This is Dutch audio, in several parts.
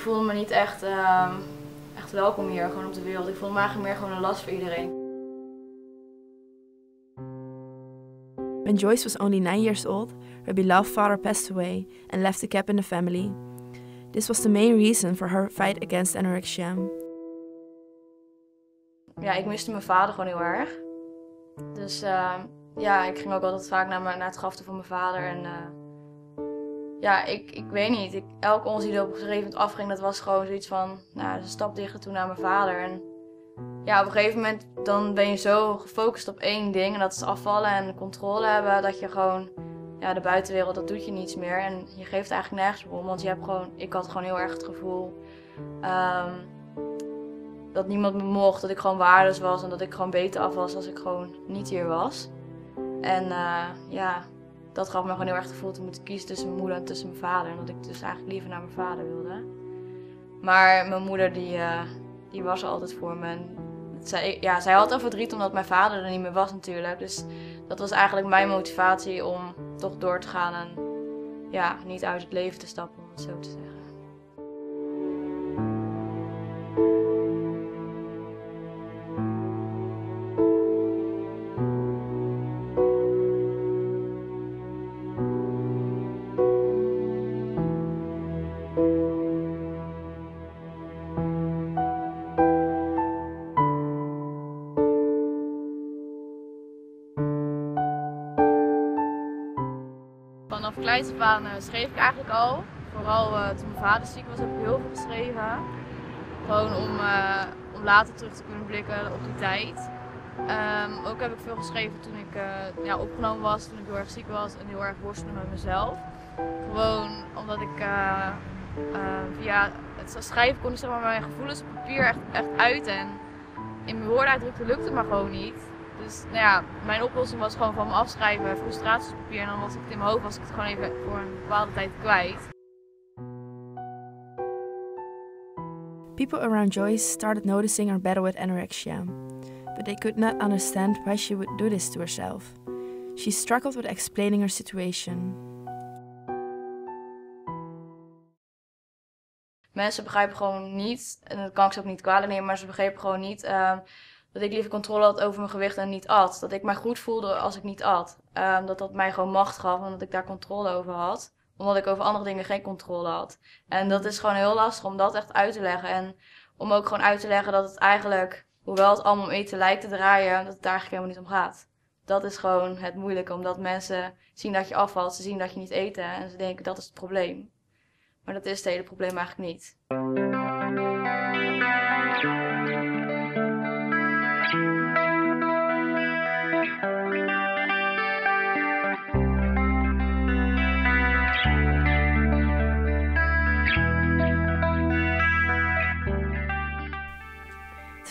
voelde me niet echt, ehm, echt welkom hier, gewoon op de wereld. Ik voelde me eigenlijk meer gewoon een last voor iedereen. When Joyce was only nine years old, her beloved father passed away and left a gap in the family. This was the main reason for her fight against anorexia. Ja, ik miste mijn vader gewoon heel erg. Dus uh, ja, ik ging ook altijd vaak naar, mijn, naar het graf van mijn vader. En uh, ja, ik, ik weet niet. Ik, elke ons die er op een gegeven moment afging, dat was gewoon zoiets van, nou, een stap dichter toen naar mijn vader. En ja, op een gegeven moment dan ben je zo gefocust op één ding. En dat is afvallen en controle hebben. Dat je gewoon, ja, de buitenwereld, dat doet je niets meer. En je geeft eigenlijk nergens om. Want je hebt gewoon, ik had gewoon heel erg het gevoel um, dat niemand me mocht. Dat ik gewoon waardeloos was. En dat ik gewoon beter af was als ik gewoon niet hier was. En uh, ja, dat gaf me gewoon heel erg het gevoel te moeten kiezen tussen mijn moeder en tussen mijn vader. En dat ik dus eigenlijk liever naar mijn vader wilde. Maar mijn moeder die, uh, die was er altijd voor me. En zij, ja, zij had al verdriet omdat mijn vader er niet meer was natuurlijk. Dus dat was eigenlijk mijn motivatie om toch door te gaan en ja, niet uit het leven te stappen, om het zo te zeggen. Vanaf kleins af aan uh, schreef ik eigenlijk al. Vooral uh, toen mijn vader ziek was heb ik heel veel geschreven. Gewoon om, uh, om later terug te kunnen blikken op die tijd. Um, ook heb ik veel geschreven toen ik ja, opgenomen was, toen ik heel erg ziek was en heel erg worstelde met mezelf. Gewoon omdat ik via het schrijven kon ik zeg maar, mijn gevoelens op papier echt, echt uit. En in mijn woorden uitdrukken lukte het maar gewoon niet. Dus nou ja, mijn oplossing was gewoon van me afschrijven, frustratiepapier. En dan was ik het in mijn hoofd, was ik het gewoon even voor een bepaalde tijd kwijt. People around Joyce started noticing her battle with anorexia, but they could not understand why she would do this to herself. She struggled with explaining her situation. Mensen begrijpen gewoon niet, en dat kan ik ze ook niet kwalijk nemen, maar ze begrepen gewoon niet uh, dat ik liever controle had over mijn gewicht en niet at. Dat ik mij goed voelde als ik niet at. Um, dat dat mij gewoon macht gaf, omdat ik daar controle over had. Omdat ik over andere dingen geen controle had. En dat is gewoon heel lastig om dat echt uit te leggen. En om ook gewoon uit te leggen dat het eigenlijk, hoewel het allemaal om eten lijkt te draaien, dat het daar eigenlijk helemaal niet om gaat. Dat is gewoon het moeilijke, omdat mensen zien dat je afvalt, ze zien dat je niet eten en ze denken dat is het probleem. Maar dat is het hele probleem eigenlijk niet.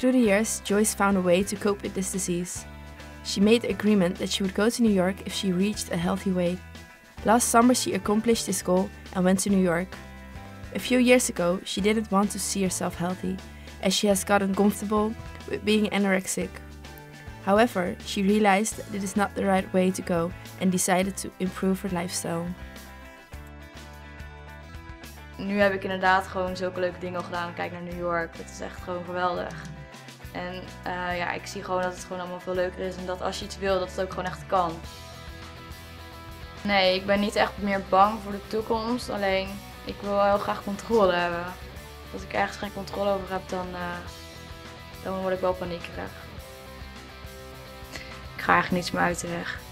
Through the years, Joyce found a way to cope with this disease. She made the agreement that she would go to New York if she reached a healthy weight. Last summer, she accomplished this goal and went to New York. A few years ago, she didn't want to see herself healthy, as she has gotten comfortable with being anorexic. However, she realized that it is not the right way to go and decided to improve her lifestyle. Nu heb ik inderdaad gewoon zulke leuke dingen gedaan. Kijk naar New York, dat is echt gewoon geweldig. En uh, ja, ik zie gewoon dat het gewoon allemaal veel leuker is en dat als je iets wil, dat het ook gewoon echt kan. Nee, ik ben niet echt meer bang voor de toekomst, alleen ik wil heel graag controle hebben. Als ik ergens geen controle over heb, dan, uh, dan word ik wel paniekerig. Ik ga eigenlijk niets meer uit de weg.